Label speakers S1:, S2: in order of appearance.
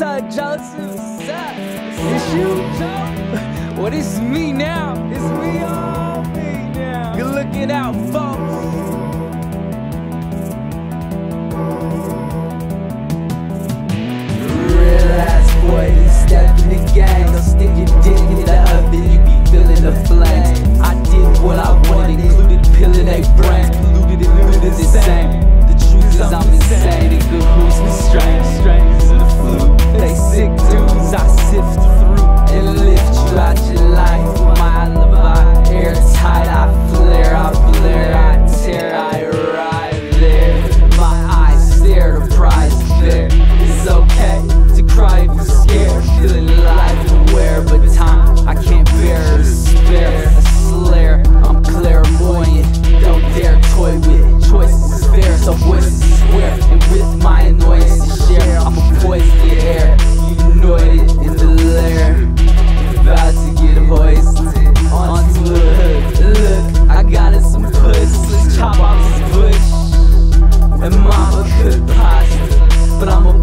S1: Up, Joseph? What's up? It's you, Joe? This is me now. It's me all me now. You're looking out, folks. It's okay to cry if you're scared. Feeling alive and aware, but time I can't bear is spare. A slayer, I'm clairvoyant. Don't dare toy with choices fair. So voices swear, and with my annoyance to share I'm a poison in the air, You united in the lair. About to get hoisted onto the hook. Look, I got in some puss, chop off this bush And mama could pasta, but I'm a